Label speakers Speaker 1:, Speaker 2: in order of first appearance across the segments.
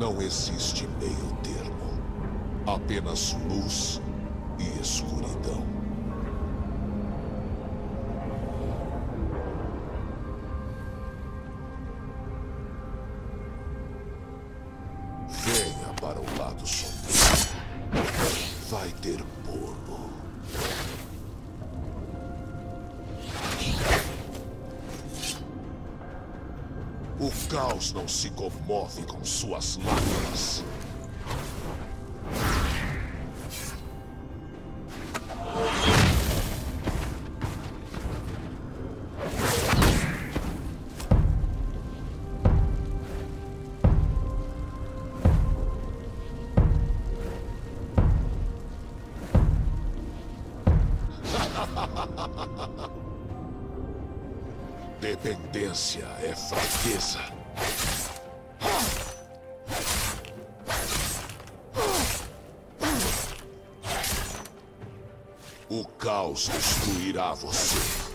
Speaker 1: Não existe meio termo. Apenas luz e escuridão. Venha para o lado sombrio. Vai ter bolo. O caos não se comove com suas lágrimas. Dependência é fraqueza. O caos destruirá você.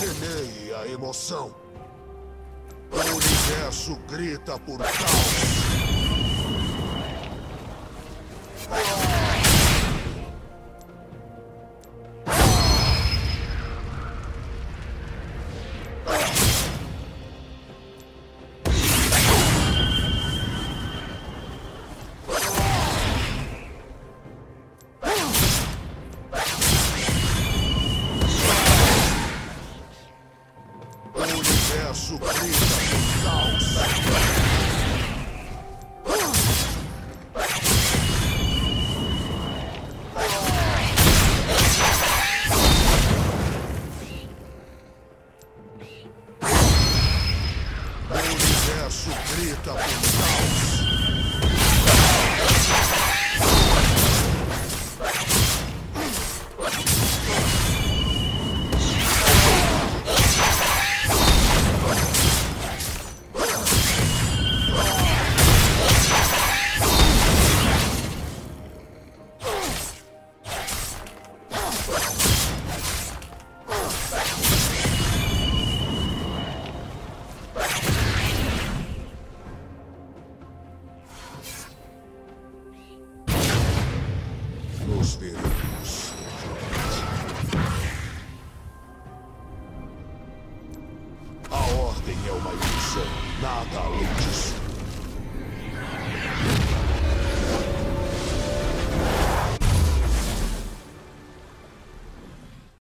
Speaker 1: Semeie a emoção. O universo grita por caos. O universo grita por caos. Nos veremos. A ordem é uma ilusão, nada além disso.